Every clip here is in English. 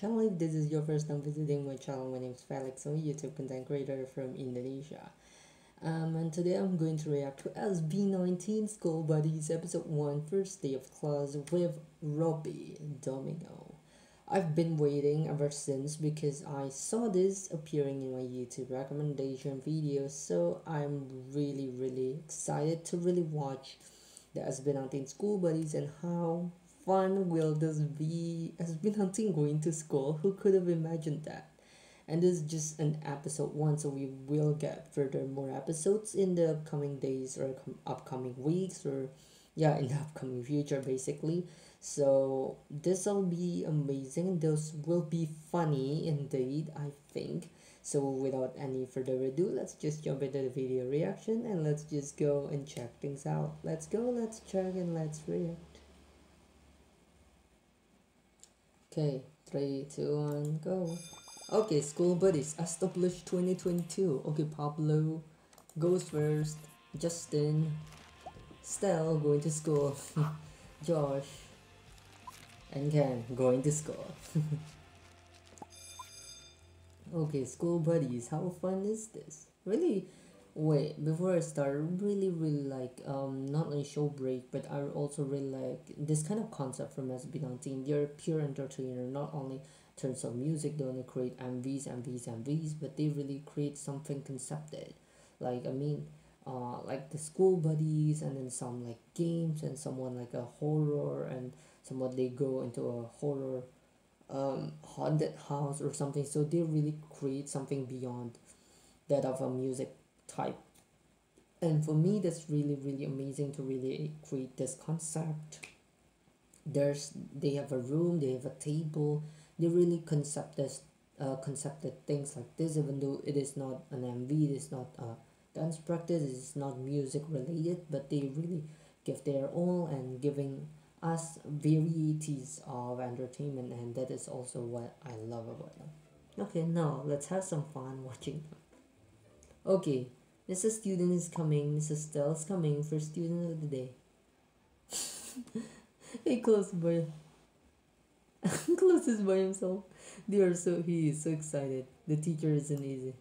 channel. If this is your first time visiting my channel, my name is Felix. I'm a YouTube content creator from Indonesia. Um, and today I'm going to react to SB19 School Buddies Episode 1 First Day of Class with Robi Domingo. I've been waiting ever since because I saw this appearing in my YouTube recommendation videos so I'm really really excited to really watch the SB19 School Buddies and how fun will this be? Has been hunting going to school? Who could have imagined that? And this is just an episode one, so we will get further more episodes in the upcoming days or upcoming weeks or yeah, in the upcoming future basically. So this will be amazing. This will be funny indeed, I think. So without any further ado, let's just jump into the video reaction and let's just go and check things out. Let's go, let's check and let's react. Okay, three, two, one, go. Okay, school buddies established 2022. Okay, Pablo goes first. Justin, Stell going to school. Josh, and Ken going to school. okay, school buddies, how fun is this? Really, wait, before I start, really, really like, um, not only show break, but I also really like this kind of concept from SB19. They're pure entertainer, not only in terms of music, they only create MVs, MVs, MVs, but they really create something concepted. Like, I mean, uh, like the school buddies and then some like games and someone like a horror and somewhat they go into a horror um, haunted house or something so they really create something beyond that of a music type. And for me that's really really amazing to really create this concept. There's they have a room they have a table. They really concept this uh, concepted things like this even though it is not an mv it is not a dance practice it is not music related but they really give their all and giving us varieties of entertainment and that is also what i love about them. Okay now let's have some fun watching them. Okay Mrs. Student is coming. Mrs. Stell is coming. for student of the day. he closes by closes by himself. They are so he is so excited. The teacher isn't easy.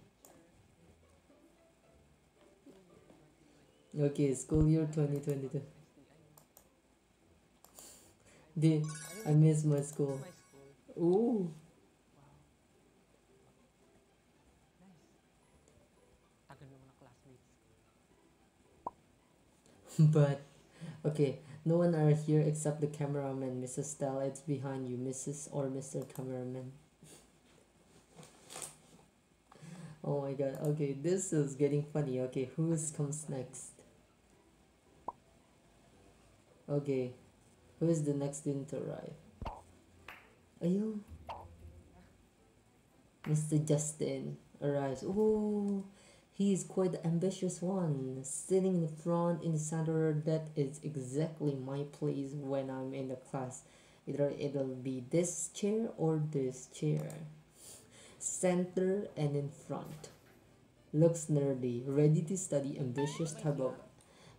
Okay, school year 2022. They, I miss my school. Ooh. but okay no one are here except the cameraman mrs stella. It's behind you mrs or mr cameraman. Oh my god. Okay this is getting funny. Okay who's comes next? Okay who is the next student to arrive? Are you mr justin arrives. Oh he is quite the ambitious one, sitting in the front in the center. That is exactly my place when I'm in the class. Either it'll be this chair or this chair. Center and in front. Looks nerdy, ready to study, ambitious type of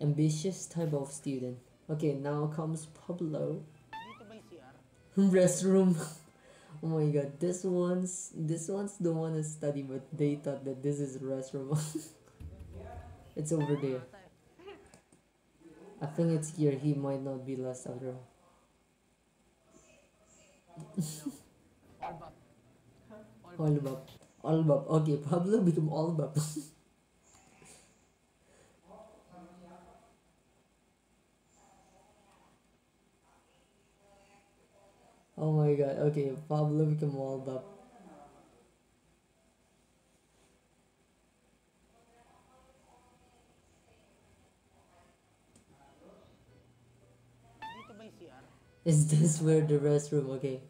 ambitious type of student. Okay, now comes Pablo. Restroom. Oh my god, this one's this one's the one to study, but they thought that this is restroom. it's over there. I think it's here. He might not be last after all. Albab. Albab. Okay, Pablo become Albab. Oh my god, okay, Pablo become walled up. Is this where the restroom? Okay.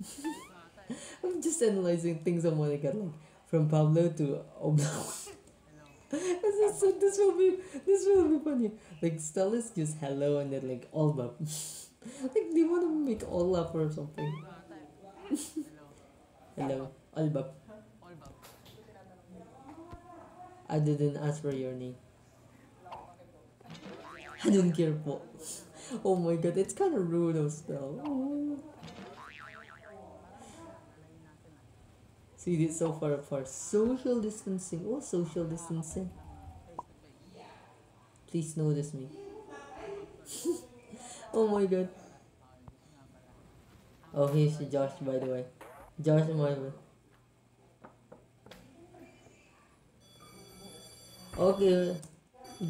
I'm just analyzing things on what I got like from Pablo to Oblong. this, this will be this will be funny. Like Stella's just hello and then like all up. Like they want to make all up or something. Hello, Albab. I didn't ask for your name. I don't care po. Oh my god, it's kind of rude of spell. Oh. See this so far apart. Social distancing. Oh, social distancing. Please notice me. oh my god. Oh, he's Josh, by the way. Josh, my Okay,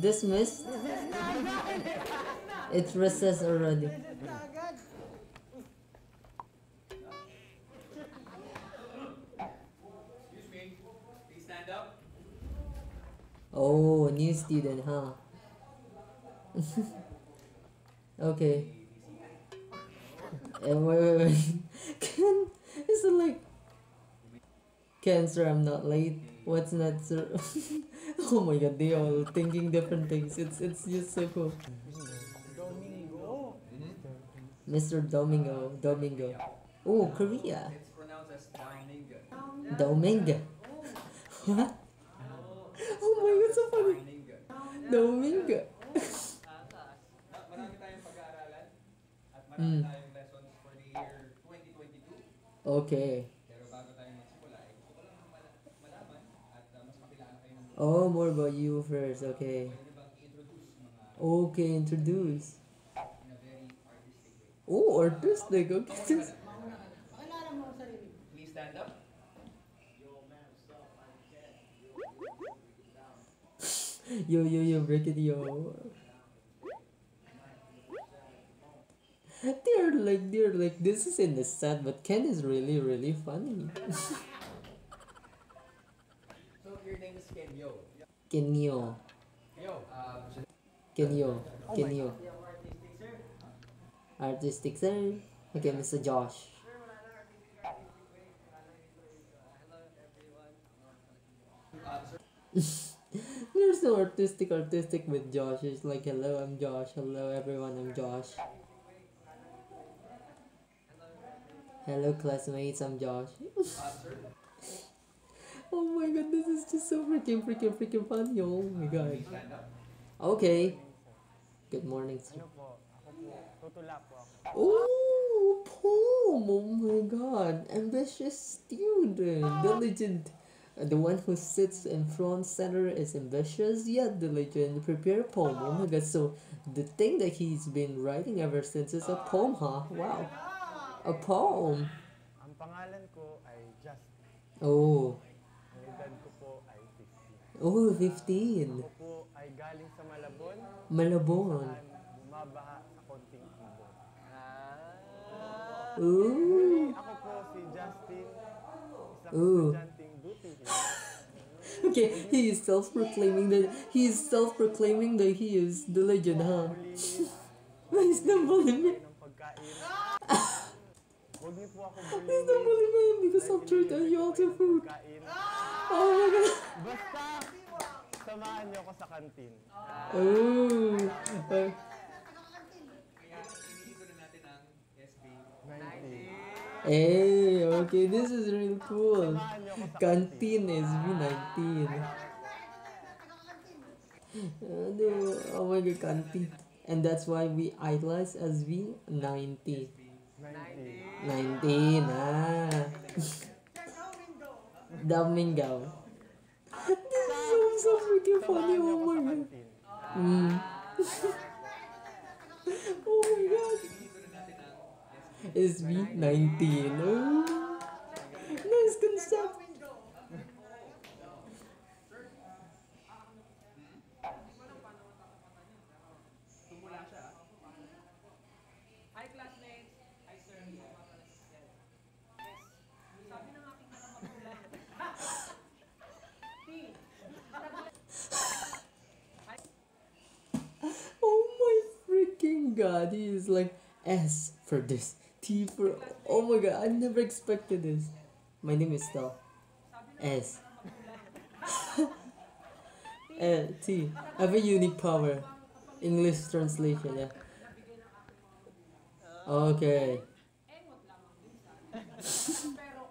dismissed. It's recess already. Excuse me. Please stand up. Oh, new student, huh? okay. And wait, wait, wait. Ken, is it like Cancer? I'm not late. What's not sir? oh my god, they all thinking different things. It's it's just so cool. Mr. Domingo, Domingo. Oh, Korea. It's pronounced as Domingo. Domingo. What? Oh my god, so funny. Domingo. Domingo. Ma- Marami tayong pag-aaralan at marami Mm. tayong lessons for the year 2022. Okay. Pero bago tayo magsimula, eh, gusto ko lang mala- malaman at uh, mas makilala kayo ng Oh, more about you first. Okay. i-introduce mga Okay, introduce. in a very artistic way. Oh, artistic. Okay. Stand up. Yo, yo, yo, break it, yo. They're like, they're like, this is in the set, but Ken is really, really funny. So your name is Kenyo. Kenyo. Yo, um, Kenyo. Kenyo. Artistic, sir. Okay, Mr. Josh. There's no artistic, artistic with Josh. It's like, hello, I'm Josh. Hello, everyone, I'm Josh. Hello, classmates, I'm Josh. Oh my god, this is just so freaking, freaking, freaking funny. Oh my god. Okay. Good morning, sir. Oh, poem! Oh my god. Ambitious student. Diligent. The one who sits in front center is ambitious yet diligent. Prepare poem. Oh my god. So the thing that he's been writing ever since is a poem, huh? Wow. A poem. Ang pangalan ko ay Just. Oh. Ang edad ko po ay 50. Oh, 15. Ako po ay galing sa Malabon. Malabon. Bumabaha sa konting ibon. Ah! Ooh. Ako po si Justin. Isang Ooh. estudyanteng duty. Okay, he is self-proclaiming that he is self-proclaiming that he is diligent, huh? Bulihin He's not bullying me. ng pagkain. Huwag niyo po ako He's not bulihin. bullying me because of truth and you also food. Pagkain. Oh my god. Basta, samahan niyo ako sa kantin. Oh. Uh, Kaya iniito na natin ang SB 90. hey, okay, this is really cool. Samahan niyo Canteen is V19. Oh my god, canteen. And that's why we idolize as V90. 90. 19, ah. Domingo. This is so, so freaking funny, oh my god. Mm. oh my god. iniito na natin ang SB It's V19. Oh. Nice concept. God. He is like S for this. T for. Oh my god. I never expected this. My name is Stell. S. Uh, T. I have a unique power. English translation, yeah. Okay. Lamang minsan. Pero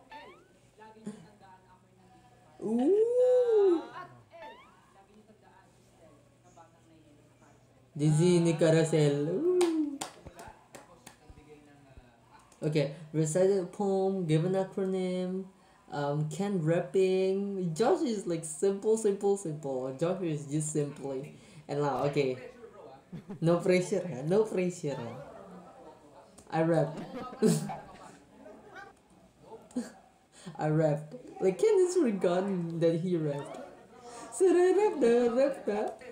L, Okay, recite a poem, give an acronym, Um, Ken rapping. Josh is like simple, simple, simple. Josh is just simply. And now, okay. No pressure, ha? no pressure. ha? I rap. I rapped. Like Ken is forgotten that he rapped. So I rap the rap the.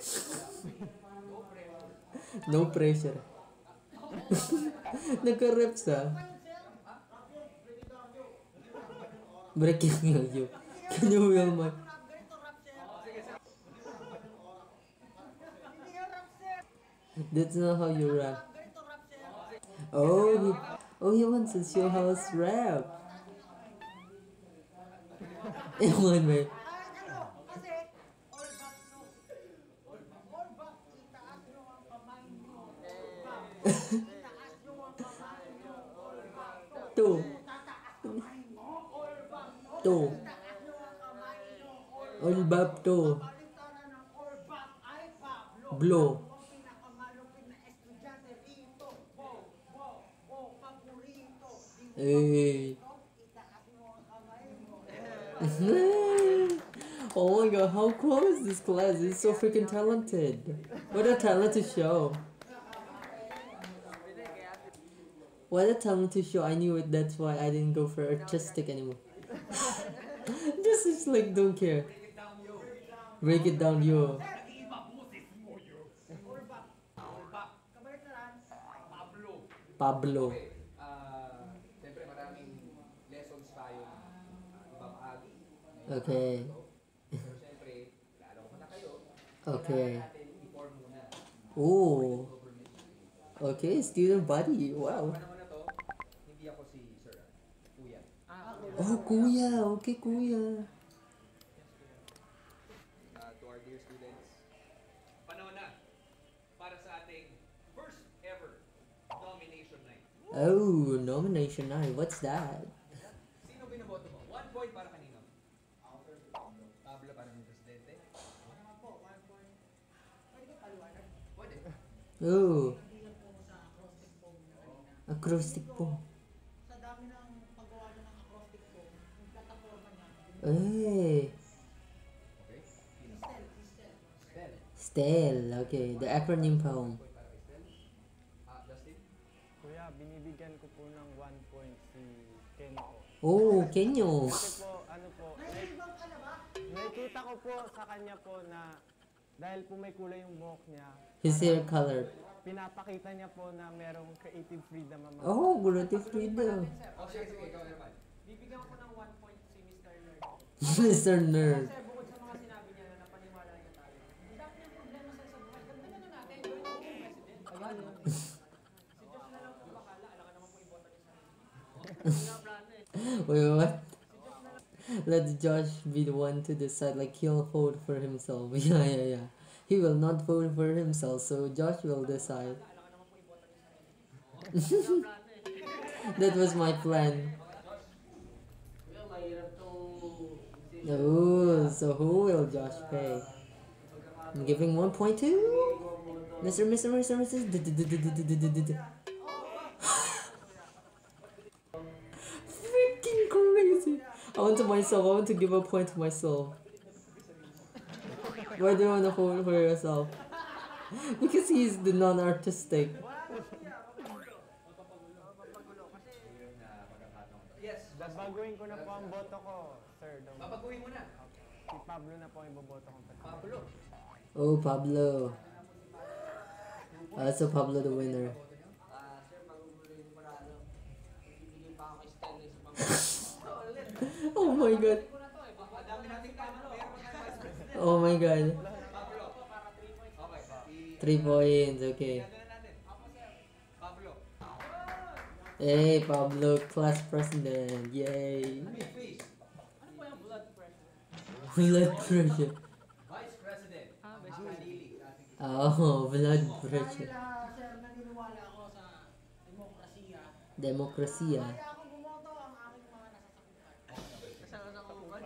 No pressure. Nagka-rap sa. Breaking you. Can you will my... That's not how you rap. Oh, he, oh, he wants to show how us rap. Ewan, man. Two. Two. Blow. Hey. Eh. oh my god, how cool is this class? It's so freaking talented. What a talented show. What a talented show. I knew it, that's why I didn't go for artistic anymore. this is like, don't care. Break it down, yo. Pablo. Okay. okay. Ooh. Okay, student body. Wow. Ah, oh, kuya. Okay, kuya. Our dear students, panahon na para sa ating first ever nomination night. Oh, nomination night. What's that? Sino binoboto mo? One point para kanino? Pablo para ng presidente? Pwede. Oh. Acrostic po. Sa dami ng paggawa ng acrostic po, yung plataforma niya, Hey. Stel. Stel. Okay, the acronym poem. Ah? Kuya, binibigyan ko po ng 1 point si Ken po. Oh, Kenyo. Kasi po, ano po, nakikita ko po sa kanya po na dahil po may kulay yung buhok niya, His hair color. pinapakita niya po na merong creative freedom mga Oh, creative freedom. Oh, sige, sige, ikaw naman. Bibigyan ko ng 1 point si Mr. Nerd. Mr. Nerd. Wait, what? Let Josh be the one to decide. Like he'll vote for himself. Yeah, yeah, yeah. He will not vote for himself, so Josh will decide. That was my plan. Oh, so who will Josh pay? I'm giving 1.2? Mr. Mr. Mr. Mr. Freaking crazy. I want to myself. I want to give a point to myself. Why do you want to hold for yourself? because he's the non-artistic. Babaguhin ko na po ang boto ko, sir. Babaguhin mo na. Si Pablo na po ang boboto ko. Pablo. Oh, Pablo. Uh, also Pablo the winner. oh my god. Oh my god. Three points, okay. Hey, Pablo, class president. Yay. Blood pressure. Oh, blood pressure. Dahil, sir, naniniwala ako sa demokrasiya. Demokrasiya. Kaya ako bumoto ang aking mga nasasakupan. Nasasakupan?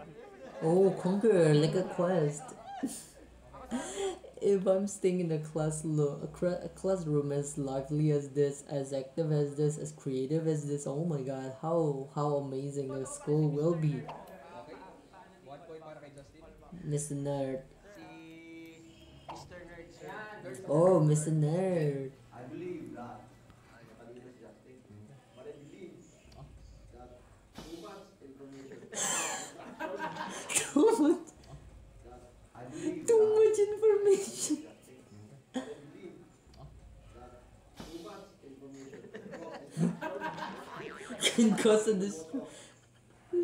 Oh, conquer like a quest. if I'm staying in a class lo- a, cra- a classroom as lively as this, as active as this, as creative as this, oh my god, how how amazing a school will be. Mr. Nerd. Si Mr. Nerd, sir. Oh, Mr. Nerd. I believe that I kanina si Justin. But I believe that too much information. Too much, I believe too that much information. I believe that too much information. Can cause a dist-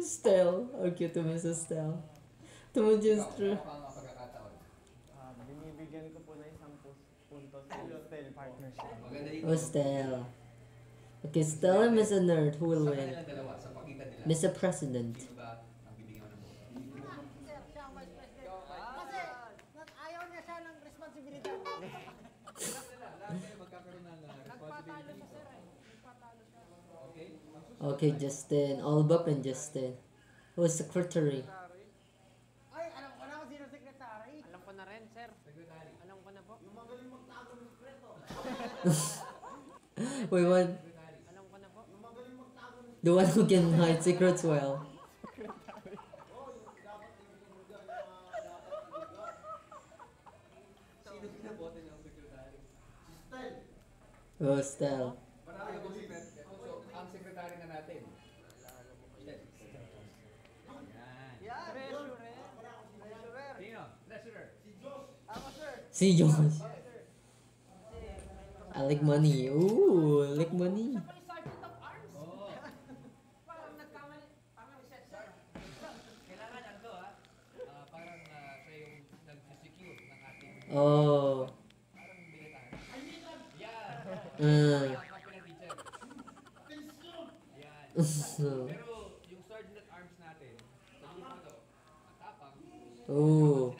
Style. Okay, to Miss Estelle. Too much Ikaw, instru- ano ang mga pagkakataon? Ah, binibigyan ko po na isang pus- puntos yung hotel partnership. Maganda dito. Oh, Stella. Okay, Stella and Mr. Nerd, who will win? Mr. President. Sino ba ang bibigyan mo ng boto? Sir, magtago ng The one who can hide secrets well. Sino pinaboto niyo ang secretary? Oh, Stella. Marami akong secretary. So, ang secretary na natin. Yan. Treasurer. Treasurer. Sino? Treasurer. Ako, sir. Si Josh. I like money. Ooh, I like money. Oh. Mm. Pero yung sergeant arms natin, oh.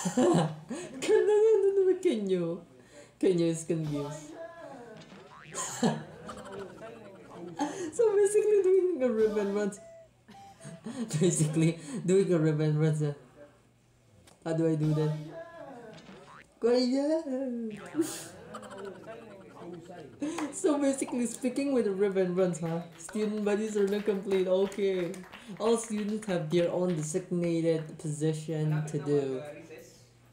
Nga naman Kenyo. Kenyo is confused. so basically doing a ribbon runs. basically doing a ribbon runs. uh, How do I do that? So basically speaking with ribbon runs, huh? Student bodies are not complete. Okay. All students have their own designated position to do.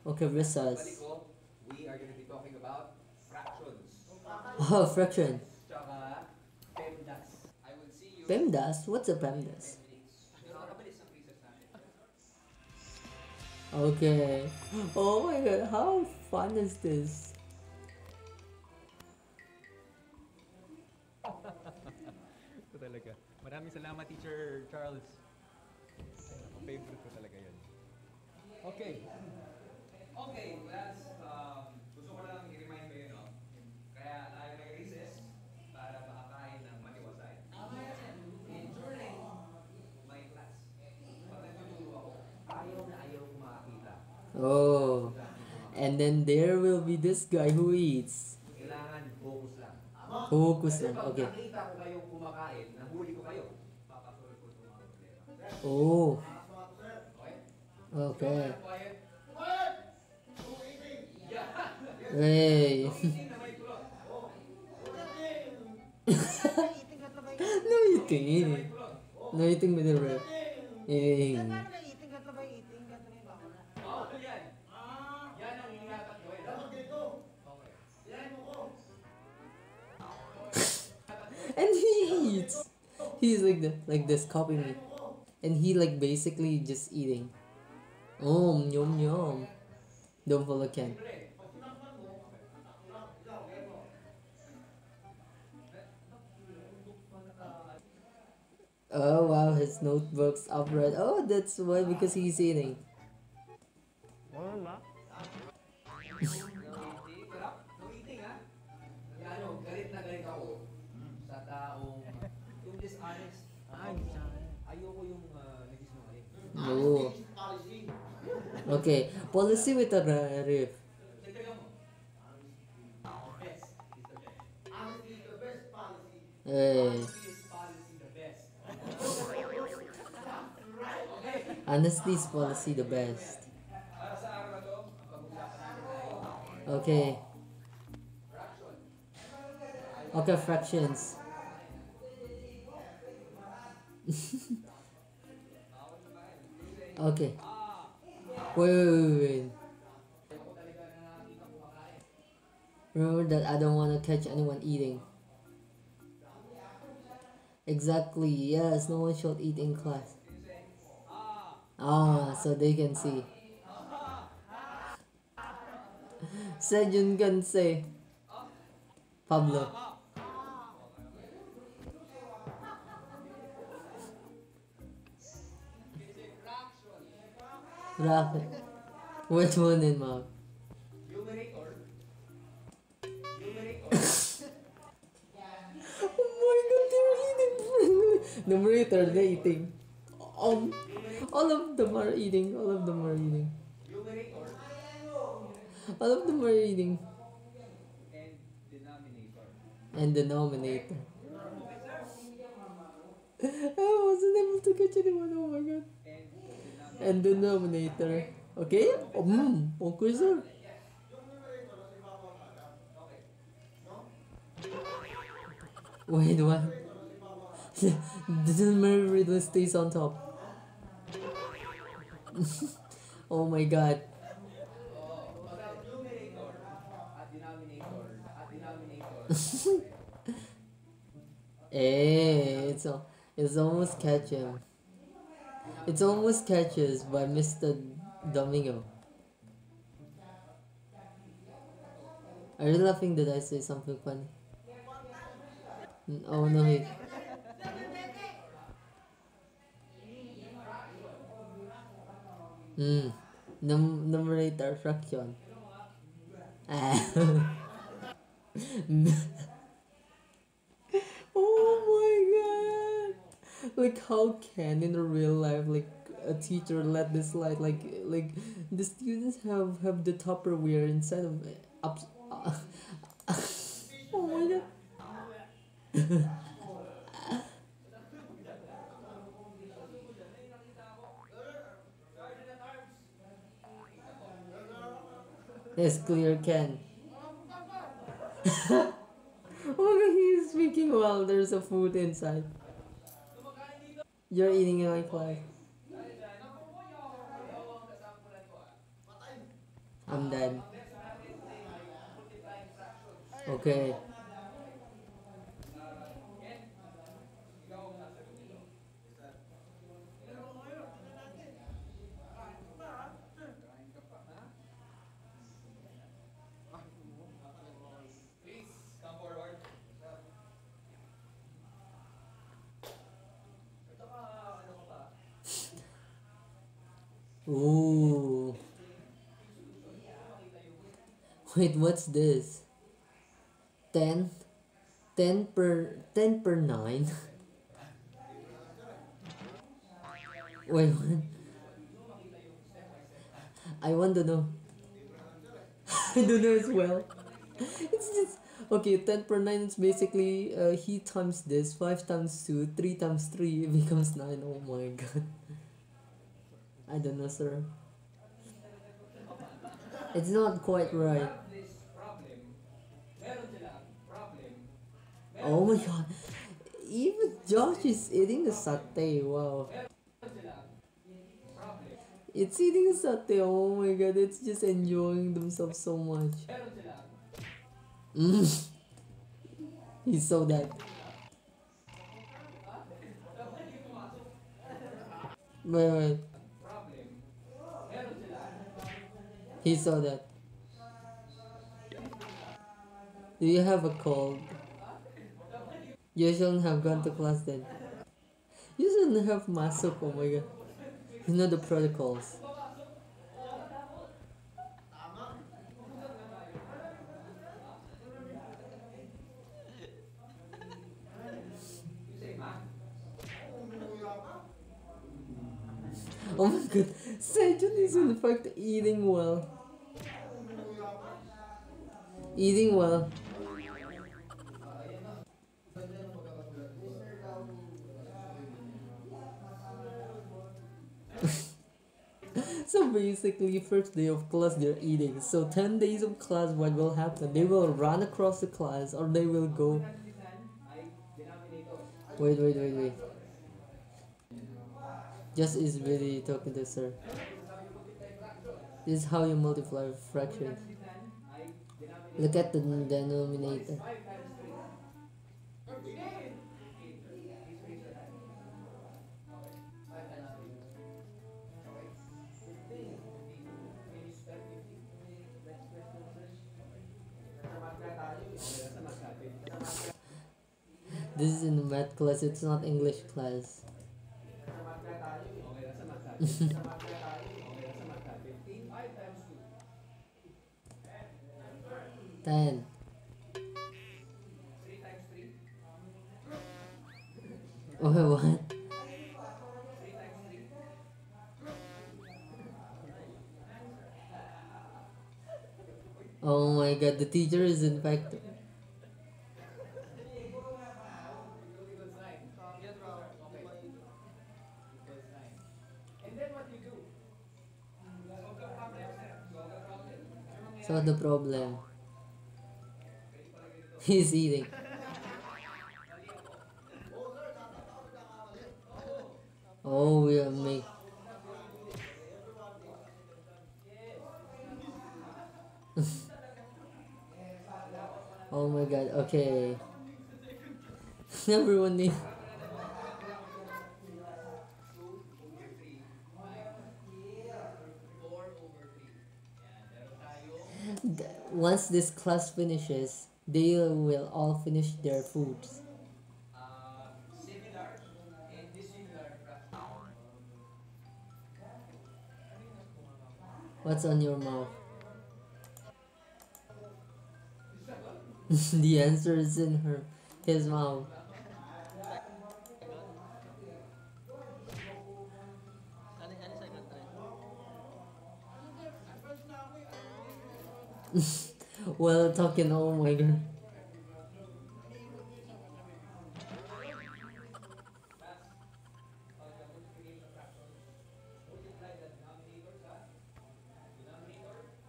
Mag-recess. Okay, recess. Balik ko, we are going to be talking about fractions. Oh, fraction. PEMDAS. I will see you PEMDAS? What's a PEMDAS? Pero nakabilis ang recess natin. Okay. Oh my god, how fun is this? Ito talaga. Maraming salamat, Teacher Charles. Favorite ko talaga yun. Okay. Okay, class. Um, gusto ko lang i-remind kayo, no? Kaya tayo nag-recess para makakain ng matiwasay. And during my class, pag nagtuturo ako, ayaw na ayaw ko makakita. Oh. And then there will be this guy who eats. Focus lang. Okay. Oh. Okay? Hey. No eating. No eating with the rib. Eating. He's like the, like this, copy me. And he like basically just eating. Oh, yum yum. Don't follow Ken. Oh wow, his notebook's upright. Oh, that's why because he's eating. Uh. Oh. Okay, policy with a ra- riff. Dagdagan mo. Best is the best. Honesty is policy. Hey, the best. honesty is policy Okay. Wait, wait, wait. Remember that I don't want to catch anyone eating. Exactly, yes, no one should eat in class. Ah, so they can see. Sejun can say. Pablo. Rocket. Which one in mom? Oh my god, they're eating. Numerator, they're eating. Um, all of them are eating. All of them are eating. All of them are eating. And denominator. And denominator. I wasn't able to catch anyone. Oh my god. And denominator. Okay? Um, okay, sir. Wait, what? the numerator stays on top. oh my god. Eh, it's it's almost catch him. It's almost catches by Mr. Domingo. Are you laughing? Did I say something funny? Oh no, he. Hmm. Num- numerator fraction. Ah. oh my god! Like how can in real life like a teacher let this slide like like the students have have the Tupperware inside of. Uh, Up, uh, oh my god! Yes, clear can. oh he's speaking while there's a food inside. You're eating in my class. I'm done. Okay. Please, come forward. Ooh. Wait, what's this? 10? 10 per 10 per 9? Wait, what? I want to know. I don't know as well. It's just okay. 10 per 9 is basically uh, he times this 5 times 2, 3 times 3 it becomes 9. Oh my god. I don't know, sir. It's not quite right. Oh my god. Even Josh is eating a satay. Wow. It's eating a satay. Oh my god. It's just enjoying themselves so much. Mm. He saw that. Wait, wait. He saw that. Do you have a cold? You shouldn't have gone to class then. You shouldn't have masuk, oh my god. You know the protocols. Oh my god, Sejun is in fact eating well. Eating well. So basically, first day of class they're eating. So 10 days of class, what will happen? They will run across the class or they will go. Wait, wait, wait, wait. Just is really talking to sir. This is how you multiply fractions. Look at the denominator. This is in the math class, it's not English class. Ten. Oh, what? Oh my god, the teacher is in fact. Problem. He's eating. Oh, we make. oh my god, okay. Everyone need. Once this class finishes, they will all finish their foods. What's on your mouth? the answer is in her his mouth. well talking oh my god.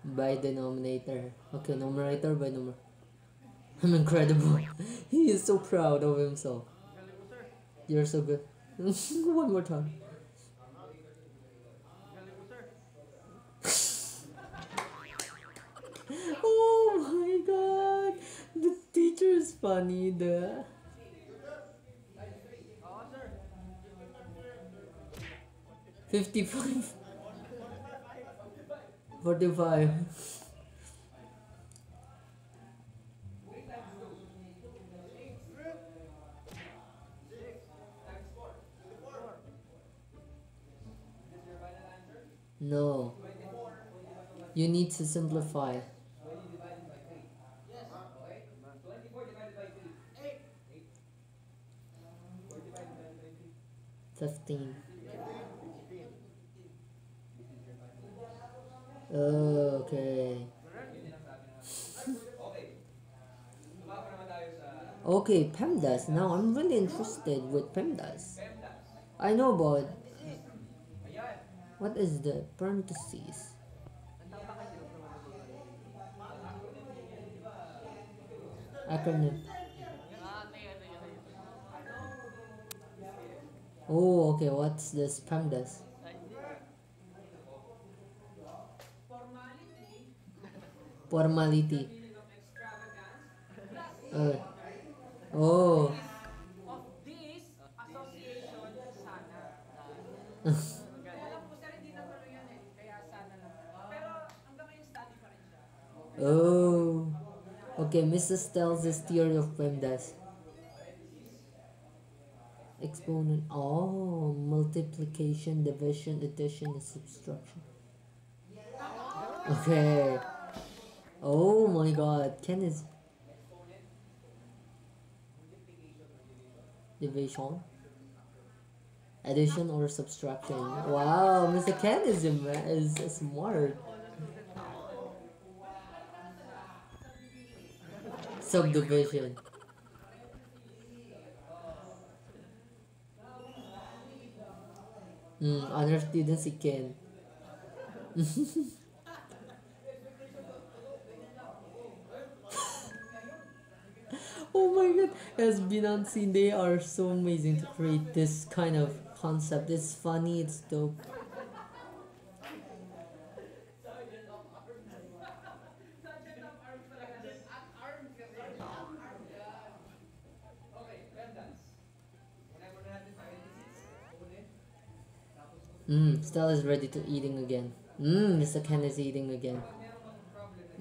By denominator. Okay, numerator by number. I'm incredible. he is so proud of himself. You're so good. One more time. Teacher is funny. The fifty-five. Forty-five. No. You need to simplify. 15. Okay. Okay, PEMDAS. Now I'm really interested with PEMDAS. I know about what is the parentheses? Acronym. Oh, okay. What's this PEMDAS? Formality. Uh, oh. This. Oh. Okay, Mrs. tells us theory of PEMDAS. Exponent. Oh, multiplication, division, addition, and subtraction. Okay. Oh my god, Ken is. Division? Addition or subtraction? Wow, Mr. Ken is, is smart. Subdivision. Hmm, honor student si Ken. oh my god, as Binansi, they are so amazing to create this kind of concept. It's funny. It's dope. Sergeant of Arms talaga. At arms kasi. Yan. Okay, well dance. Unahin muna natin 76. Kunin. Tapos Mmm, Stella is ready to eating again. Mmm, Mr. Ken is eating again.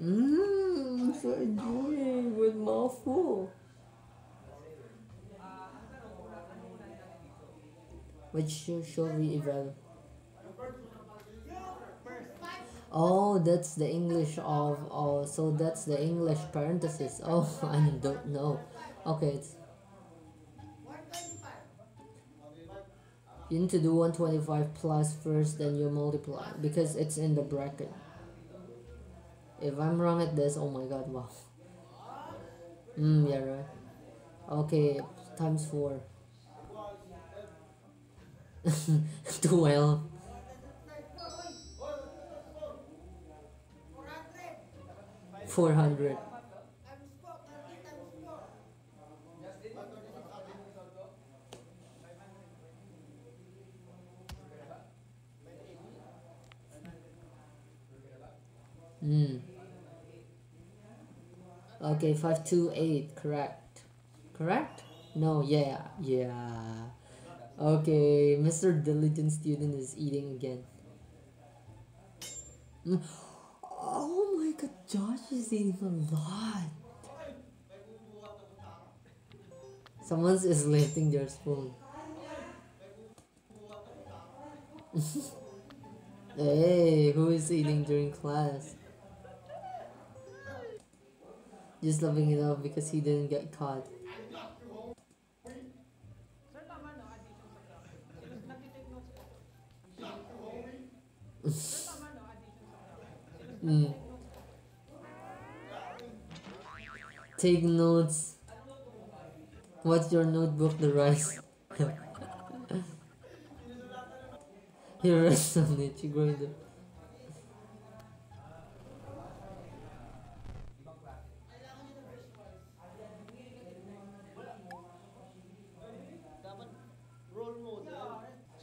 Mmm, so enjoying with mouthful. Which show shall we evaluate? Oh, that's the English of oh, so that's the English parenthesis. Oh, I don't know. Okay, it's you need to do 125 plus first then you multiply because it's in the bracket. If I'm wrong at this oh my god wow. Mm yeah right. Okay times 4 12 400 Mm. Okay, 528, correct. Correct? No, yeah, yeah. Okay, Mr. Diligent Student is eating again. Mm. Oh my god, Josh is eating a lot. Someone is lifting their spoon. hey, who is eating during class? Just loving it up because he didn't get caught. Mm. Take notes. What's your notebook, the rice? he rests on it. To.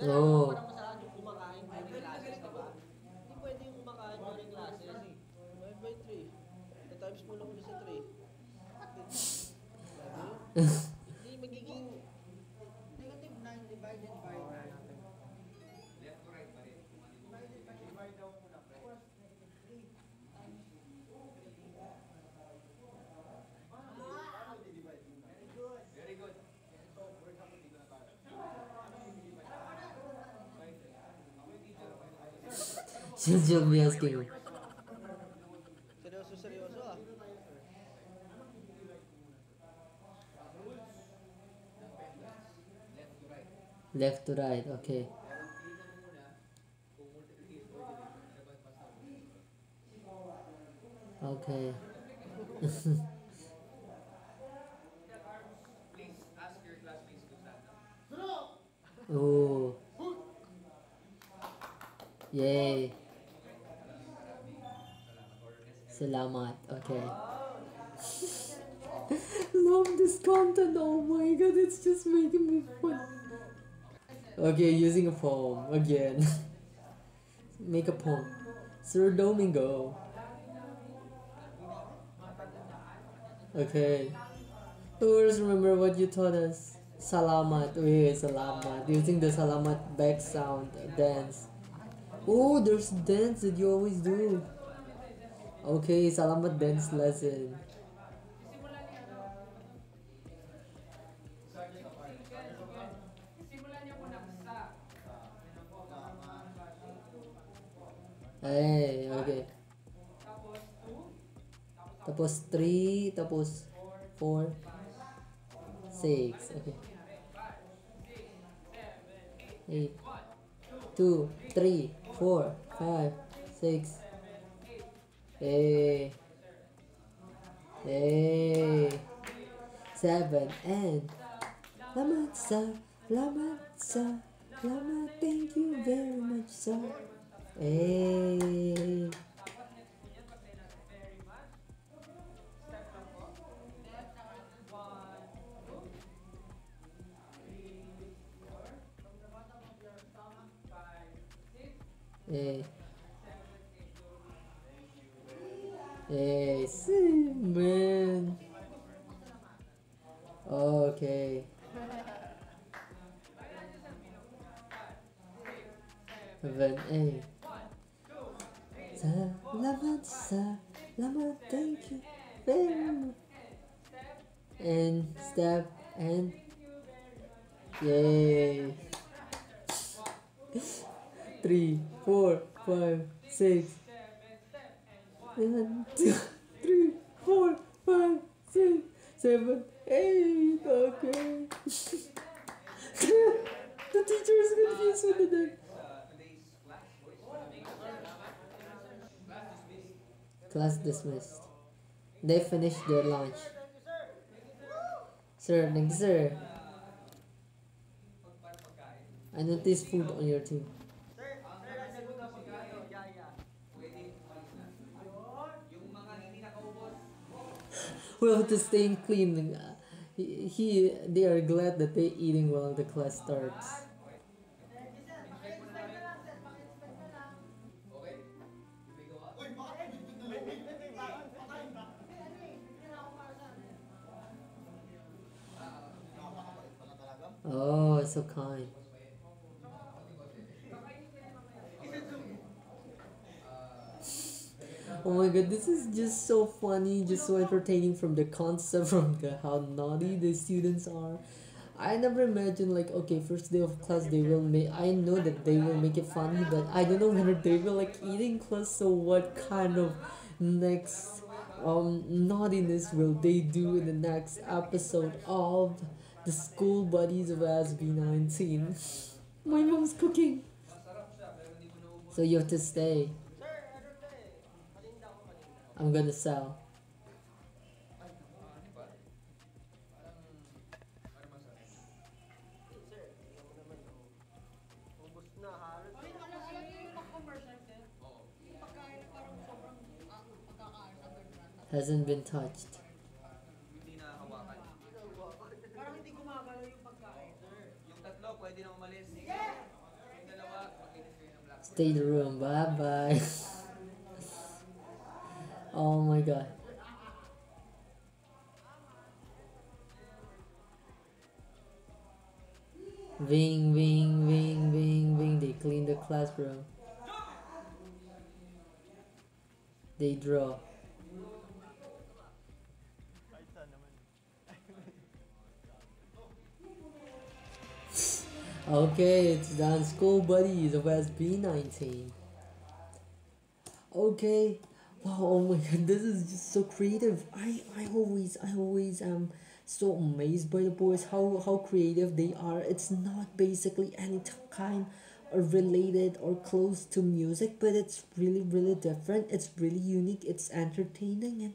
Oh. Parang masarap yung kumakain during classes, di ba? Hindi pwede yung kumakain during classes. 5 by 3. times mo lang ulit sa 3. Hindi magiging Negative 9 divided by 9. Left to right pa rin. Very good. She'll, she'll be asking. seryoso seryoso ah. Left to right, okay. Okay. Please ask your classmates to stand up. Oh. Yay. Salamat. Okay. Love this content. Oh my god, it's just making me fun. Okay, using a poem again. Make a poem. Sir Domingo. Okay. Always remember what you taught us. Salamat. Wait, salamat. Using the salamat back sound dance. Oh, there's dance that you always do. Okay, salamat dance lesson. Hey, okay. Tapos 2. Tapos 3, tapos 4, 6, okay. 8, 2, 3, 4, 5, 6. Hey. Hey. 7 and Lamat sa, lamat sa, lamat, thank you very much, sir. Hey. Hey. Two, three, four, five, six, seven, eight. Okay. the teacher is confused with the name. Class dismissed. They finished their lunch. Sir, thank you, sir. I noticed food on your team. We have to stay clean. He, he, they are glad that they're eating while the class starts. Oh, it's so kind. Oh my god, this is just so funny, just so entertaining from the concept, from the how naughty the students are. I never imagined like okay, first day of class they will make. I know that they will make it funny, but I don't know whether they will like eating class. So what kind of next um naughtiness will they do in the next episode of the school buddies of SB19? My mom's cooking. So you have to stay. I'm gonna sell. Hasn't been touched. Stay the room. Bye bye. oh my god. Wing, wing, wing, wing, wing. They clean the classroom. They draw. Okay, it's done. School buddies of SB19. Okay. Wow, oh my god, this is just so creative. I, I always I always am so amazed by the boys how how creative they are. It's not basically any kind or related or close to music, but it's really really different. It's really unique. It's entertaining and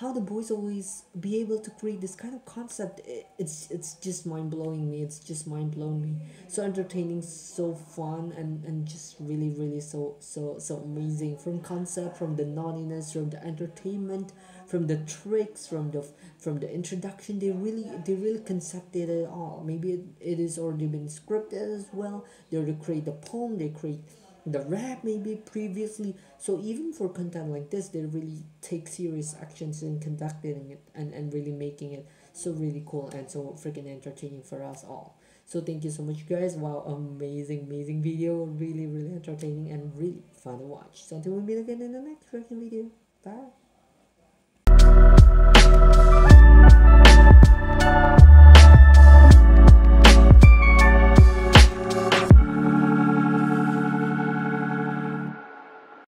how the boys always be able to create this kind of concept it's it's just mind blowing me it's just mind blowing me. So entertaining so fun and and just really really so so so amazing. From concept from the naughtiness from the entertainment from the tricks from the from the introduction they really they really concepted it all. Maybe it, it is already been scripted as well. They already create the poem they create the rap maybe previously. So even for content like this they really take serious actions in conducting it and, and really making it so really cool and so freaking entertaining for us all. So thank you so much guys. Wow amazing amazing video. Really really entertaining and really fun to watch. So until we meet again in the next freaking video. Bye